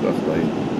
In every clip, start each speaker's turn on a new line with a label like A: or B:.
A: vrachtwagen.
B: Adesso.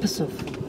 B: Psów.